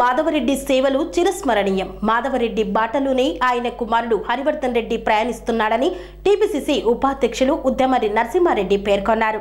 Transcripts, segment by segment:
మాధవరెడ్డి సేవలు చిరస్మరణీయం. మాధవరెడ్డి బాటలోనే ఆయన కుమారుడు హరివర్ధన్ రెడ్డి ప్రయాణిస్తున్నాడని టీపీసీసీ ఉపాధ్యక్షులు ఉద్దమరి నరసింహారెడ్డి పేర్కొన్నారు.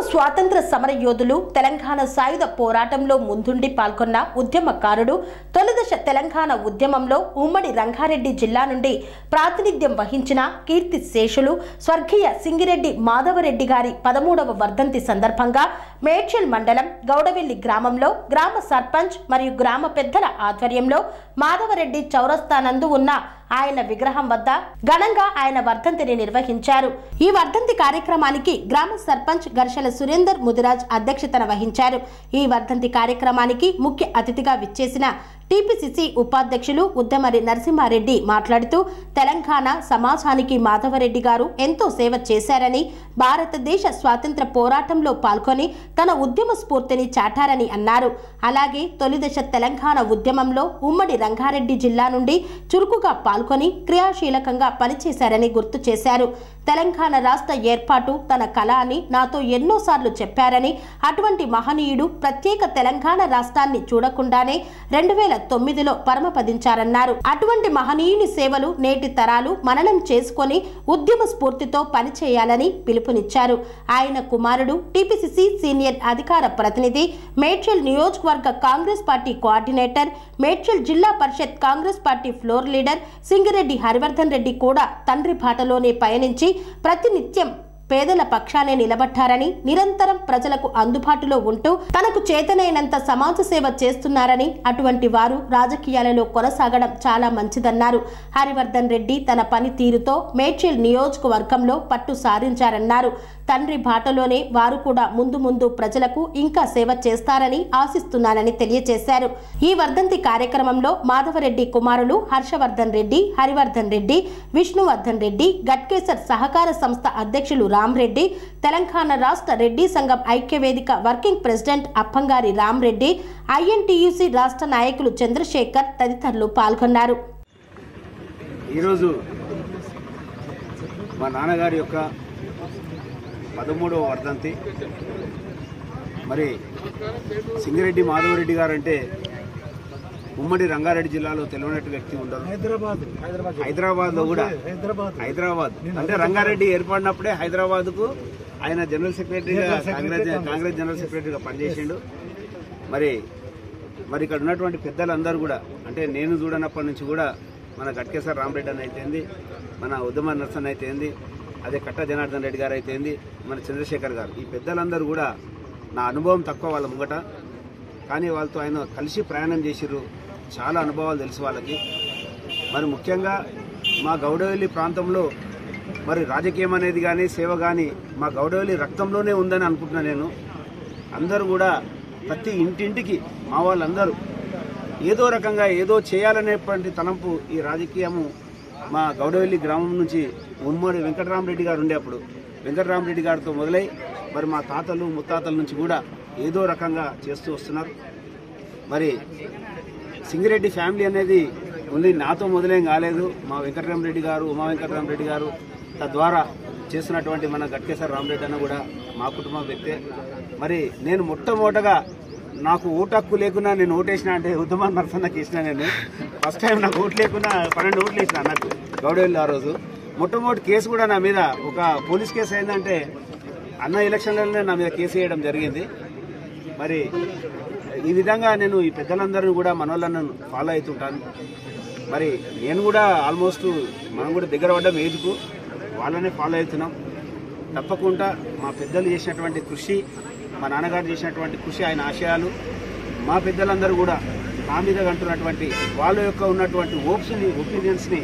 ప్రముఖ స్వాతంత్ర సమర యోధులు తెలంగాణ సాయుధ పోరాటంలో ముందుండి పాల్గొన్న ఉద్యమకారుడు తొలిదశ తెలంగాణ ఉద్యమంలో ఉమ్మడి రంగారెడ్డి జిల్లా నుండి ప్రాతినిధ్యం వహించిన కీర్తి శేషులు స్వర్గీయ సింగిరెడ్డి మాధవరెడ్డి గారి పదమూడవ వర్ధంతి సందర్భంగా మేడ్చల్ మండలం గౌడవెల్లి గ్రామంలో గ్రామ సర్పంచ్ మరియు గ్రామ పెద్దల ఆధ్వర్యంలో మాధవరెడ్డి చౌరస్తానందు ఉన్న ఆయన విగ్రహం వద్ద ఘనంగా ఆయన వర్ధంతిని నిర్వహించారు. ఈ వర్ధంతి కార్యక్రమానికి గ్రామ సర్పంచ్ ఘర్షల సురేందర్ ముదిరాజ్ అధ్యక్షతన వహించారు. ఈ వర్ధంతి కార్యక్రమానికి ముఖ్య అతిథిగా విచ్చేసిన టీపీసీసీ ఉపాధ్యక్షులు ఉద్దమరి నరసింహారెడ్డి మాట్లాడుతూ తెలంగాణ సమాజానికి మాధవరెడ్డి గారు ఎంతో సేవ చేశారని భారతదేశ స్వాతంత్ర పోరాటంలో పాల్గొని తన ఉద్యమ స్ఫూర్తిని చాటారని అన్నారు. అలాగే తొలిదశ తెలంగాణ ఉద్యమంలో ఉమ్మడి రంగారెడ్డి జిల్లా నుండి చురుకుగా పాల్గొని క్రియాశీలకంగా పనిచేశారని గుర్తు చేశారు. తెలంగాణ రాష్ట్ర ఏర్పాటు తన కళ అని నాతో ఎన్నోసార్లు చెప్పారని అటువంటి మహనీయుడు ప్రత్యేక తెలంగాణ రాష్ట్రాన్ని చూడకుండానే రెండు వేల తొమ్మిదిలో పరమపదించారన్నారు. అటువంటి మహనీయుని సేవలు నేటి తరాలు మననం చేసుకొని ఉద్యమ స్ఫూర్తితో పనిచేయాలని పిలుపునిచ్చారు. ఆయన కుమారుడు టీపీసీసీ సీనియర్ అధికార ప్రతినిధి మేడ్చల్ నియోజకవర్గ కాంగ్రెస్ పార్టీ కోఆర్డినేటర్ మేడ్చల్ జిల్లా పరిషత్ Congress party floor leader Singireddy Harivardhan Reddy కూడా తండ్రి బాటలోనే పయనించి ప్రతినిత్యం పేదల పక్షానే నిలబడ్డారని నిరంతరం ప్రజలకు అందుబాటులో ఉంటూ తనకు చేతనైనంత సమాజ సేవ చేస్తున్నారని అటువంటి వారు రాజకీయాలలో కొనసాగడం చాలా మంచిదన్నారు. హరివర్ధన్ రెడ్డి తన పనితీరుతో మేడ్చల్ నియోజకవర్గంలో పట్టు సాధించారన్నారు. తండ్రి బాటలోనే వారు కూడా ముందు ముందు ప్రజలకు ఇంకా సేవ చేస్తారని ఆశిస్తున్నానని తెలియజేశారు. ఈ వర్ధంతి కార్యక్రమంలో మాధవరెడ్డి కుమారులు హర్షవర్ధన్ రెడ్డి హరివర్ధన్ రెడ్డి విష్ణువర్ధన్ రెడ్డి గట్కేసర్ సహకార సంస్థ అధ్యక్షులు రామ్రెడ్డి తెలంగాణ రాష్ట్ర రెడ్డి సంఘం ఐక్యవేదిక working president Appangari Ramreddy INTUC రాష్ట్ర నాయకులు చంద్రశేఖర్ తదితరులు పాల్గొన్నారు. ఈరోజు మా నాన్నగారి యొక్క పదమూడవ వర్ధంతి. మరి సింగిరెడ్డి మాధవరెడ్డి గారు అంటే ఉమ్మడి రంగారెడ్డి జిల్లాలో తెలియనట్టు వ్యక్తి ఉండరు. హైదరాబాద్. హైదరాబాద్. లో కూడా. హైదరాబాద్. హైదరాబాద్. అంటే రంగారెడ్డి ఏర్పడినప్పుడే హైదరాబాద్కు ఆయన జనరల్ సెక్రటరీగా కాంగ్రెస్ కాంగ్రెస్. జనరల్ సెక్రటరీగా పనిచేసిండు. మరి మరి ఇక్కడ ఉన్నటువంటి పెద్దలందరూ కూడా అంటే నేను చూడనప్పటి నుంచి కూడా మన గట్కేశ్వర రామరెడ్డి అని అయితేంది మన ఉద్దమ నర్సన్ అయితేంది అదే కట్ట జనార్దన్ రెడ్డి గారు అయితేంది మన చంద్రశేఖర్ గారు. ఈ పెద్దలందరూ కూడా నా అనుభవం తక్కువ వాళ్ళ ముంగట. కానీ వాళ్ళతో ఆయన కలిసి ప్రయాణం చేసిర్రు. చాలా అనుభవాలు తెలుసు వాళ్ళకి. మరి ముఖ్యంగా మా గౌడవల్లి ప్రాంతంలో మరి రాజకీయం అనేది కానీ సేవ కానీ మా గౌడవల్లి రక్తంలోనే ఉందని అనుకుంటున్నా నేను. అందరూ కూడా ప్రతి ఇంటింటికి మా వాళ్ళందరూ ఏదో రకంగా ఏదో చేయాలనేటువంటి తలంపు ఈ రాజకీయము మా గౌడవల్లి గ్రామం నుంచి ఉమ్మడి వెంకటరామరెడ్డి గారు ఉండే అప్పుడు. వెంకటరామరెడ్డి గారితో మొదలై మరి మా తాతలు ముత్తాతల నుంచి కూడా ఏదో రకంగా చేస్తూ వస్తున్నారు. మరి సింగిరెడ్డి ఫ్యామిలీ అనేది ఓన్లీ నాతో మొదలేం కాలేదు. మా వెంకటరామరెడ్డి గారు ఉమా వెంకటరామరెడ్డి గారు తద్వారా చేస్తున్నటువంటి మన గట్కేశ్వర రామరెడ్డి అన్న కూడా మా కుటుంబం వ్యక్తే. మరి నేను మొట్టమొదటగా నాకు ఓటు హక్కు లేకున్నా నేను ఓటేసిన అంటే ఉద్దమాన్ నరసన్నకి ఇచ్చిన నేను. ఫస్ట్ టైం నాకు ఓటు లేకున్నా పన్నెండు ఓట్లు ఇచ్చిన నాకు గౌడవెల్లి ఆ రోజు. మొట్టమొదటి కేసు కూడా నా మీద ఒక పోలీస్ కేసు ఏంటంటే అన్న ఎలక్షన్లలోనే నా మీద కేసు వేయడం జరిగింది. మరి ఈ విధంగా నేను ఈ పెద్దలందరినీ కూడా మనోళ్ళను ఫాలో అవుతుంటాను. మరి నేను కూడా ఆల్మోస్ట్ మనం కూడా దగ్గర పడ్డం ఏదుకు వాళ్ళనే ఫాలో అవుతున్నాం. తప్పకుండా మా పెద్దలు చేసినటువంటి కృషి మా నాన్నగారు చేసినటువంటి కృషి ఆయన ఆశయాలు మా పెద్దలందరూ కూడా నా మీద అంటున్నటువంటి వాళ్ళ యొక్క ఉన్నటువంటి ఓప్స్ని ఒపీనియన్స్ని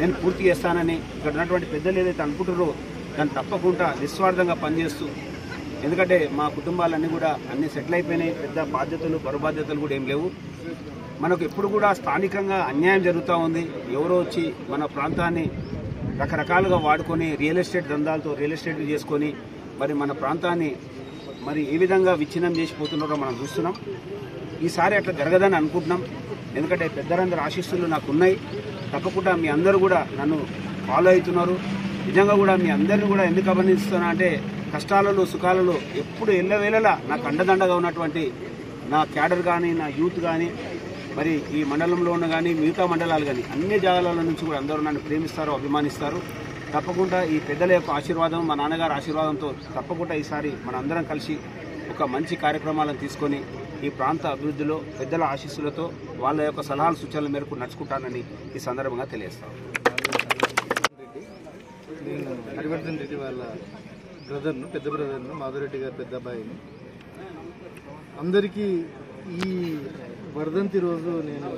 నేను పూర్తి చేస్తానని ఇక్కడ ఉన్నటువంటి పెద్దలు ఏదైతే అనుకుంటారో దాన్ని తప్పకుండా నిస్వార్థంగా పనిచేస్తూ ఎందుకంటే మా కుటుంబాలన్నీ కూడా అన్ని సెటిల్ అయిపోయినాయి. పెద్ద బాధ్యతలు బరువు బాధ్యతలు కూడా ఏం లేవు. మనకు ఎప్పుడు కూడా స్థానికంగా అన్యాయం జరుగుతూ ఉంది. ఎవరో వచ్చి మన ప్రాంతాన్ని రకరకాలుగా వాడుకొని రియల్ ఎస్టేట్ దందాలతో రియల్ ఎస్టేట్ చేసుకొని మరి మన ప్రాంతాన్ని మరి ఏ విధంగా విచ్ఛిన్నం చేసిపోతున్నారో మనం చూస్తున్నాం. ఈసారి అట్లా జరగదని అనుకుంటున్నాం. ఎందుకంటే పెద్దలందరూ ఆశీస్సులు నాకు ఉన్నాయి. తప్పకుండా మీ అందరూ కూడా నన్ను ఫాలో అవుతున్నారు. నిజంగా కూడా మీ అందరిని కూడా ఎందుకు అభినందిస్తున్నా అంటే కష్టాలలో సుఖాలలో ఎప్పుడు ఎల్లవేళలా నాకు అండదండగా ఉన్నటువంటి నా క్యాడర్ కానీ నా యూత్ కానీ మరి ఈ మండలంలో ఉన్న కానీ మిగతా మండలాలు కానీ అన్ని జాగాల నుంచి కూడా అందరూ నన్ను ప్రేమిస్తారు అభిమానిస్తారు. తప్పకుండా ఈ పెద్దల యొక్క ఆశీర్వాదం మా నాన్నగారి ఆశీర్వాదంతో తప్పకుండా ఈసారి మన అందరం కలిసి ఒక మంచి కార్యక్రమాలను తీసుకొని ఈ ప్రాంత అభివృద్ధిలో పెద్దల ఆశీస్సులతో వాళ్ళ యొక్క సలహాల సూచనల మేరకు నడుచుకుంటానని ఈ సందర్భంగా తెలియజేస్తాను. బ్రదర్ను పెద్ద బ్రదర్ను మాధురెడ్డి గారి పెద్ద అబ్బాయిని. అందరికీ ఈ వర్ధంతి రోజు నేను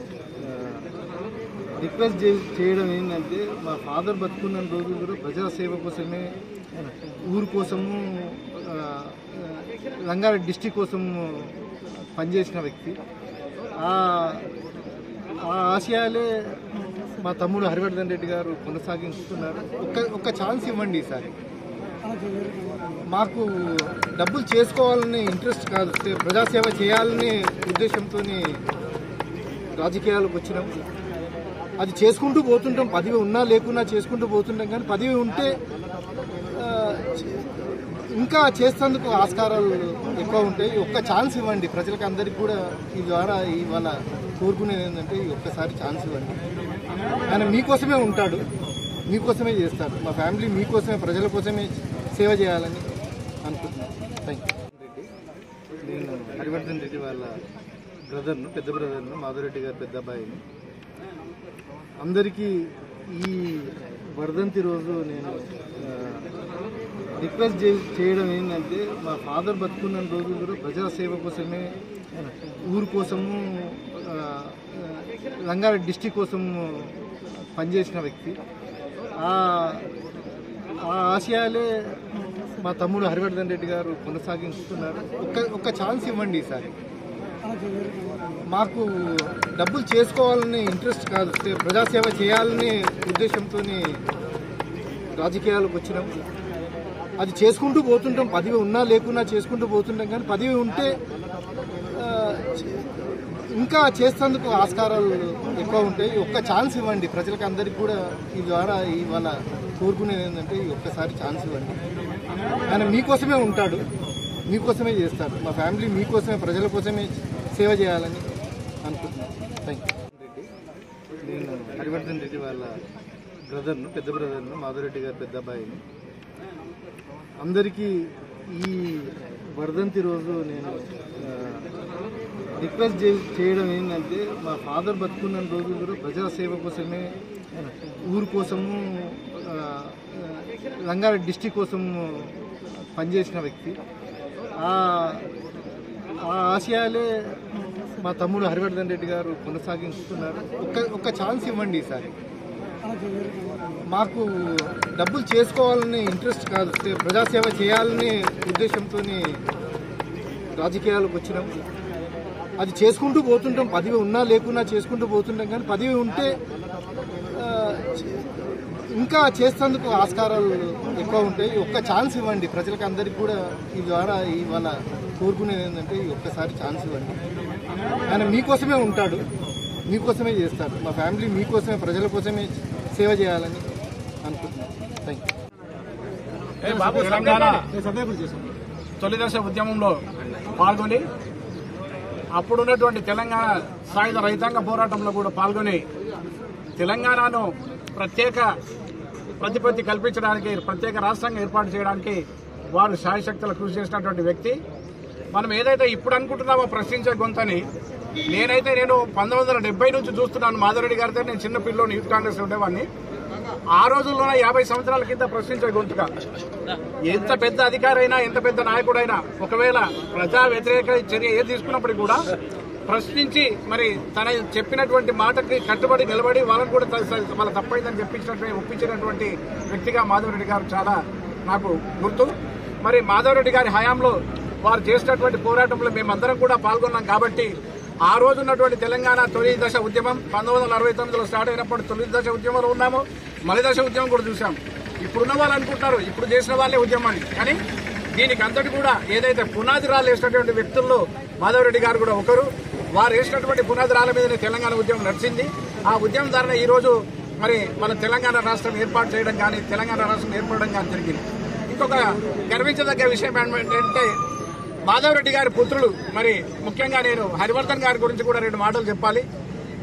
రిక్వెస్ట్ చే- చేయడం ఏంటంటే మా ఫాదర్ బతుకున్న రోజు కూడా ప్రజాసేవ కోసమే ఊరు కోసము రంగారెడ్డి డిస్టిక్ కోసం పనిచేసిన వ్యక్తి. ఆ ఆ ఆశయాలే మా తమ్ముడు హరివర్ధన్ రెడ్డి గారు కొనసాగిస్తున్నారు ఒక్క ఒక్క ఛాన్స్ ఇవ్వండి ఈసారి. మాకు డబ్బులు చేసుకోవాలనే ఇంట్రెస్ట్ కాదు. ప్రజాసేవ చేయాలనే ఉద్దేశంతో రాజకీయాలకు వచ్చినాం. అది చేసుకుంటూ పోతుంటాం. పదవి ఉన్నా లేకున్నా చేసుకుంటూ పోతుంటాం. కానీ పదవి ఉంటే ఇంకా చేసేందుకు ఆస్కారాలు ఎక్కువ ఉంటాయి. ఒక్క ఛాన్స్ ఇవ్వండి. ప్రజలకు అందరికీ కూడా ఈ ద్వారా ఇవాళ కోరుకునేది ఏంటంటే ఈ ఒక్కసారి ఛాన్స్ ఇవ్వండి. ఆయన మీకోసమే ఉంటాడు. మీకోసమే చేస్తాడు. మా ఫ్యామిలీ మీకోసమే ప్రజల కోసమే సేవ చేయాలని అనుకుంటున్నాను. థ్యాంక్ యూ నేను హరివర్ధన్ రెడ్డి వాళ్ళ బ్రదర్ను పెద్ద బ్రదర్ను మాధురెడ్డి గారు పెద్ద అబ్బాయిని. అందరికీ ఈ వర్ధంతి రోజు నేను రిక్వెస్ట్ చే- చేయడం ఏంటంటే మా ఫాదర్ బతుకున్న రోజు కూడా ప్రజాసేవ కోసమే ఊరు కోసము రంగారెడ్డి డిస్టిక్ కోసం పనిచేసిన వ్యక్తి. ఆ ఆశయాలే మా తమ్ముడు హరివర్ధన్ రెడ్డి గారు కొనసాగిస్తున్నారు ఒక్క ఒక్క ఛాన్స్ ఇవ్వండి ఈసారి. మాకు డబ్బులు చేసుకోవాలనే ఇంట్రెస్ట్ కాదు. ప్రజాసేవ చేయాలనే ఉద్దేశంతో రాజకీయాలకు వచ్చినాం. అది చేసుకుంటూ పోతుంటాం. పదవి ఉన్నా లేకున్నా చేసుకుంటూ పోతుంటాం. కానీ పదవి ఉంటే ఇంకా చేసేందుకు ఆస్కారాలు ఎక్కువ ఉంటాయి. ఒక్క ఛాన్స్ ఇవ్వండి. ప్రజలకు అందరికీ కూడా ఈ ద్వారా ఇవాళ కోరుకునేది ఏంటంటే ఈ ఒక్కసారి ఛాన్స్ ఇవ్వండి. ఆయన మీకోసమే ఉంటాడు. మీకోసమే చేస్తాడు మా ఫ్యామిలీ మీకోసమే ప్రజల కోసమే సేవ చేయాలని అనుకుంటున్నాను థ్యాంక్ యూ నేను హరివర్ధన్ రెడ్డి వాళ్ళ బ్రదర్ను పెద్ద బ్రదర్ను మాధురెడ్డి గారు పెద్ద అబ్బాయిని. అందరికీ ఈ వర్ధంతి రోజు నేను రిక్వెస్ట్ చే- చేయడం ఏంటంటే మా ఫాదర్ బతుకున్న రోజు కూడా ప్రజాసేవ కోసమే ఊరు కోసము రంగారెడ్డి డిస్టిక్ కోసం పనిచేసిన వ్యక్తి. ఆ ఆశయాలే మా తమ్ముడు హరివర్ధన్ రెడ్డి గారు కొనసాగిస్తున్నారు. ఒక్క ఒక్క ఛాన్స్ ఇవ్వండి ఈసారి. మాకు డబ్బులు చేసుకోవాలనే ఇంట్రెస్ట్ కాదు. ప్రజాసేవ చేయాలనే ఉద్దేశంతో రాజకీయాలకు వచ్చినాం. అది చేసుకుంటూ పోతుంటాం. పదవి ఉన్నా లేకున్నా చేసుకుంటూ పోతుంటాం. కానీ పదవి ఉంటే ఇంకా చేసేందుకు ఆస్కారాలు ఎక్కువ ఉంటాయి. ఒక్క ఛాన్స్ ఇవ్వండి. ప్రజలకు అందరికీ కూడా ఈ ద్వారా ఇవాళ కోరుకునేది ఏంటంటే ఒక్కసారి ఛాన్స్ ఇవ్వండి. ఆయన మీకోసమే ఉంటాడు. మీకోసమే చేస్తాడు. మా ఫ్యామిలీ మీకోసమే ప్రజల కోసమే సేవ చేయాలని అనుకుంటున్నాను థ్యాంక్ యూ తెలంగాణ తొలి ఉద్యమంలో పాల్గొని అప్పుడున్నటువంటి తెలంగాణ సాయుధ రైతాంగ పోరాటంలో కూడా పాల్గొని తెలంగాణను ప్రత్యేక ప్రతిపత్తి కల్పించడానికి ప్రత్యేక రాష్ట్రంగా ఏర్పాటు చేయడానికి వారు శాయశక్తులు కృషి చేసినటువంటి వ్యక్తి. మనం ఏదైతే ఇప్పుడు అనుకుంటున్నామో ప్రశ్నించే గొంతని నేనైతే నేను పంతొమ్మిది వందల నుంచి చూస్తున్నాను మాధవరెడ్డి గారితో నేను చిన్న పిల్లోని యూత్ కాంగ్రెస్ ఉండేవాడిని. ఆ రోజుల్లోనే యాభై సంవత్సరాల కింద ప్రశ్నించే గొంతుగా. ఎంత పెద్ద అధికారైనా ఎంత పెద్ద నాయకుడైనా ఒకవేళ ప్రజా వ్యతిరేక చర్య ఏది తీసుకున్నప్పటికీ కూడా ప్రశ్నించి మరి తన చెప్పినటువంటి మాటకి కట్టుబడి నిలబడి వాళ్ళని కూడా వాళ్ళ తప్పైందని చెప్పించినటువంటి ఒప్పించినటువంటి వ్యక్తిగా మాధవరెడ్డి గారు చాలా నాకు గుర్తు. మరి మాధవరెడ్డి గారి హయాంలో వారు చేసినటువంటి పోరాటంలో మేమందరం కూడా పాల్గొన్నాం కాబట్టి ఆ రోజు ఉన్నటువంటి తెలంగాణ తొలి దశ ఉద్యమం పంతొమ్మిది వందల అరవై తొమ్మిదిలో స్టార్ట్ అయినప్పుడు తొలి దశ ఉద్యమంలో ఉన్నాము మలి దశ ఉద్యమం కూడా చూసాం ఇప్పుడున్న వాళ్ళు అనుకుంటారు ఇప్పుడు చేసిన వాళ్ళే ఉద్యమం అని కానీ దీనికి అంతటి కూడా ఏదైతే పునాది రాళ్ళు వేసినటువంటి వ్యక్తుల్లో మాధవరెడ్డి గారు కూడా ఒకరు. వారు వేసినటువంటి పునాది రాళ్ళ మీదనే తెలంగాణ ఉద్యమం నడిచింది. ఆ ఉద్యమం ద్వారా ఈ రోజు మరి మన తెలంగాణ రాష్ట్రం ఏర్పాటు చేయడం కానీ తెలంగాణ రాష్ట్రం ఏర్పడడం కానీ జరిగింది. ఇంకొక గర్వించదగ్గ విషయం ఏంటంటే మాధవరెడ్డి గారి పుత్రులు మరి ముఖ్యంగా నేను హరివర్ధన్ గారి గురించి కూడా రెండు మాటలు చెప్పాలి.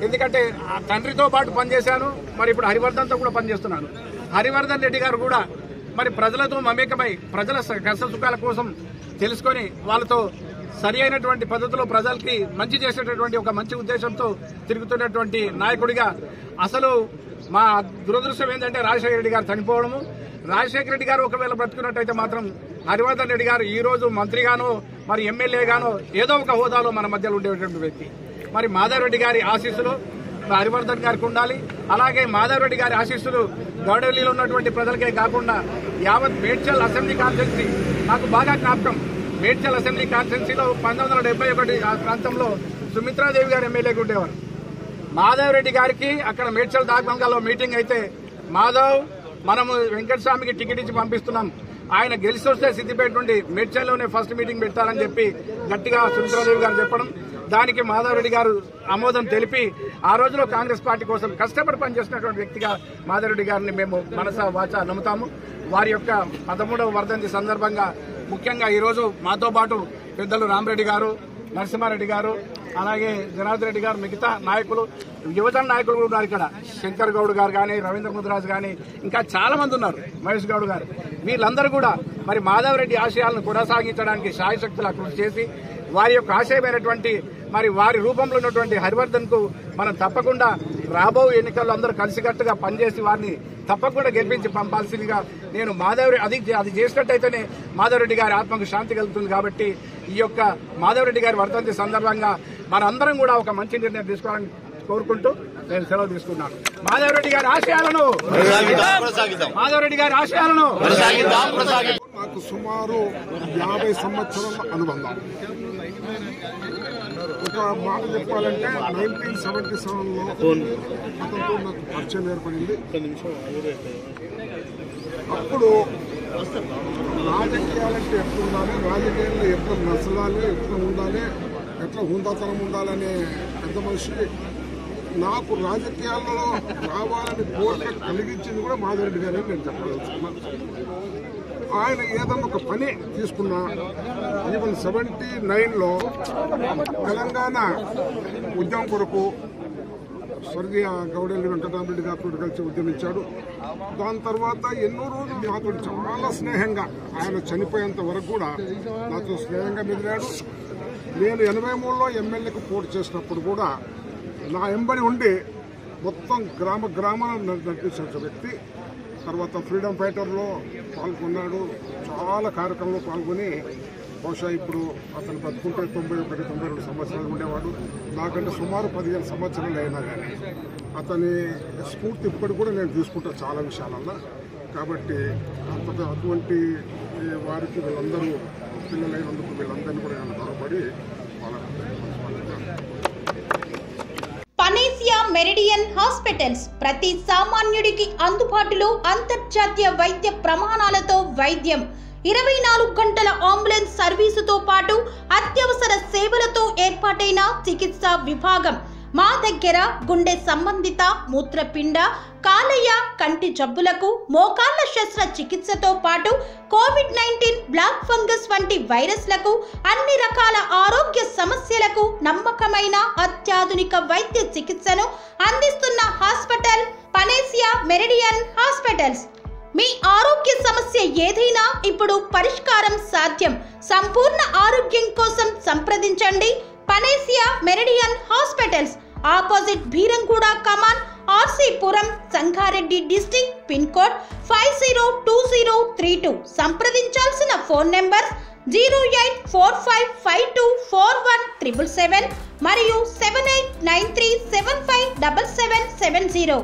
ఎందుకంటే ఆ తండ్రితో పాటు పనిచేశాను మరి ఇప్పుడు హరివర్ధన్తో కూడా పనిచేస్తున్నాను. హరివర్ధన్ రెడ్డి గారు కూడా మరి ప్రజలతో మమేకమై ప్రజల కష్ట సుఖాల కోసం తెలుసుకొని వాళ్ళతో సరి అయినటువంటి పద్ధతిలో ప్రజలకి మంచి చేసేటటువంటి ఒక మంచి ఉద్దేశంతో తిరుగుతున్నటువంటి నాయకుడిగా అసలు మా దురదృష్టం ఏంటంటే రాజశేఖర రెడ్డి గారు చనిపోవడము. రాజశేఖర రెడ్డి గారు ఒకవేళ బ్రతుకున్నట్టయితే మాత్రం హరివర్ధన్ రెడ్డి గారు ఈ రోజు మంత్రిగానో మరి ఎమ్మెల్యేగానో ఏదో ఒక హోదాలో మన మధ్యలో ఉండేటువంటి వ్యక్తి. మరి మాధవరెడ్డి గారి ఆశీస్సులు హరివర్ధన్ గారికి ఉండాలి. అలాగే మాధవరెడ్డి గారి ఆశీస్సులు గౌడవల్లిలో ఉన్నటువంటి ప్రజలకే కాకుండా యావత్ మేడ్చల్ అసెంబ్లీ కాన్స్టిట్యున్సీ నాకు బాగా జ్ఞాపకం. మేడ్చల్ అసెంబ్లీ కాన్స్టిట్యున్సీలో పంతొమ్మిది వందల డెబ్బై ఒకటి ఆ ప్రాంతంలో సుమిత్రాదేవి గారు ఎమ్మెల్యేగా ఉండేవారు మాధవరెడ్డి గారికి అక్కడ మేడ్చల్ దాగ్బంగాలో మీటింగ్ అయితే మాధవ్ మనము వెంకటస్వామికి టికెట్ ఇచ్చి పంపిస్తున్నాం. ఆయన గెలిచి వస్తే సిద్దిపేట నుండి మేడ్చల్లోనే ఫస్ట్ మీటింగ్ పెట్టాలని చెప్పి గట్టిగా సుమిత్రాదేవి గారు చెప్పడం. దానికి మాధవరెడ్డి గారు ఆమోదం తెలిపి ఆ రోజులో కాంగ్రెస్ పార్టీ కోసం కష్టపడి పనిచేసినటువంటి వ్యక్తిగా మాధవరెడ్డి గారిని మేము మనస వాచ నమ్ముతాము. వారి యొక్క పదమూడవ వర్ధంతి సందర్భంగా ముఖ్యంగా ఈరోజు మాతో పాటు పెద్దలు రామరెడ్డి గారు నరసింహారెడ్డి గారు అలాగే జనార్దన్ రెడ్డి గారు మిగతా నాయకులు యువజన నాయకులు కూడా ఉన్నారు ఇక్కడ. శంకర్ గౌడ్ గారు కానీ రవీంద్ర ముద్రాజ్ కానీ ఇంకా చాలా మంది ఉన్నారు. మహేష్ గౌడ్ గారు. వీళ్ళందరూ కూడా మరి మాధవరెడ్డి ఆశయాలను కొనసాగించడానికి సాయశక్తులా కృషి చేసి వారి యొక్క ఆశయమైనటువంటి మరి వారి రూపంలో ఉన్నటువంటి హరివర్ధన్కు మనం తప్పకుండా రాబో ఎన్నికల్లో అందరూ కలిసికట్టుగా పనిచేసి వారిని తప్పకుండా గెలిపించి పంపాల్సిందిగా నేను మాధవ్ అది అది చేసినట్టయితేనే మాధవరెడ్డి గారి ఆత్మకు శాంతి కలుగుతుంది కాబట్టి ఈ యొక్క మాధవరెడ్డి గారి వర్ధంతి సందర్భంగా మనందరం కూడా ఒక మంచి నిర్ణయం తీసుకోవాలని కోరుకుంటూ నేను సెలవు తీసుకున్నాను. మాధవరెడ్డి గారి ఆశయాలను మాధవరెడ్డి గారి ఆశయాలను నాకు సుమారు యాభై సంవత్సరాల అనుబంధం. ఒక మాట చెప్పాలంటే నైన్టీన్ సెవెంటీ సెవెన్లో అతనితో నాకు పరిచయం ఏర్పడింది. అప్పుడు రాజకీయాలంటే ఎట్లా ఉండాలి రాజకీయాల్లో ఎట్లా నసలాలి ఎట్లా ఉండాలి ఎట్లా హుందాతనం ఉండాలనే పెద్ద మనిషి నాకు రాజకీయాల్లో రావాలని కోరిక కలిగించింది కూడా మాధవరెడ్డి గారే నేను చెప్పదలుచుకున్నాను ఆయన ఏదన్నా ఒక పని తీసుకున్నా ఈవెన్ సెవెంటీ నైన్లో తెలంగాణ ఉద్యమం కొరకు స్వర్గీయ గౌడెల్లి వెంకటరామరెడ్డి గారితో కలిసి ఉద్యమించాడు. దాని తర్వాత ఎన్నో రోజులు నాతో చాలా స్నేహంగా ఆయన చనిపోయేంత వరకు కూడా నాతో స్నేహంగా మెదిలాడు. నేను ఎనభై మూడులో ఎమ్మెల్యేకు పోటీ చేసినప్పుడు కూడా నా ఎంబడి ఉండి మొత్తం గ్రామ గ్రామాలను నడిపించిన వ్యక్తి. తర్వాత ఫ్రీడమ్ ఫైటర్లో పాల్గొన్నాడు. చాలా కార్యక్రమంలో పాల్గొని బహుశా ఇప్పుడు అతను బతుకుంటే తొంభై ఒకటి తొంభై రెండు సంవత్సరాలు ఉండేవాడు. నాకంటే సుమారు పదిహేను సంవత్సరాలు అయినా కానీ అతని స్ఫూర్తి ఇప్పటి కూడా నేను తీసుకుంటా చాలా విషయాలల్లో. కాబట్టి అంత అటువంటి వారికి వీళ్ళందరూ పిల్లలైనందుకు వీళ్ళందరినీ కూడా నేను గౌరవపడి వాళ్ళ పనేసియా మెరిడియన్ హాస్పిటల్స్ ప్రతి సామాన్యుడికి అందుబాటులో అంతర్జాతీయ వైద్య ప్రమాణాలతో వైద్యం. ఇరవై నాలుగు గంటల అంబులెన్స్ సర్వీసుతో పాటు అత్యవసర సేవలతో ఏర్పాటైన చికిత్సా విభాగం. మా దగ్గర గుండె సంబంధిత మూత్రపిండ కాలేయ కంటి జబ్బులకు మోకాళ్ళ శస్త్ర చికిత్సతో పాటు కోవిడ్ నైన్టీన్ బ్లాక్ ఫంగస్ వంటి వైరస్లకు అన్ని రకాల ఆరోగ్య సమస్యలకు నమ్మకమైన అత్యాధునిక వైద్య చికిత్సను అందిస్తున్న హాస్పిటల్ పనేసియా మెరిడియన్ హాస్పిటల్స్. మీ ఆరోగ్య సమస్య ఏదైనా ఇప్పుడు పరిష్కారం సాధ్యం. సంపూర్ణ ఆరోగ్యం కోసం సంప్రదించండి. Panacea Meridian hospitals opposite Beeramguda కమాన్ RC Puram Sangareddy district pin code five zero two zero three two సంప్రదించాల్సిన phone number zero eight four five five two four one triple seven మరియు seven eight nine three seven five double seven seven zero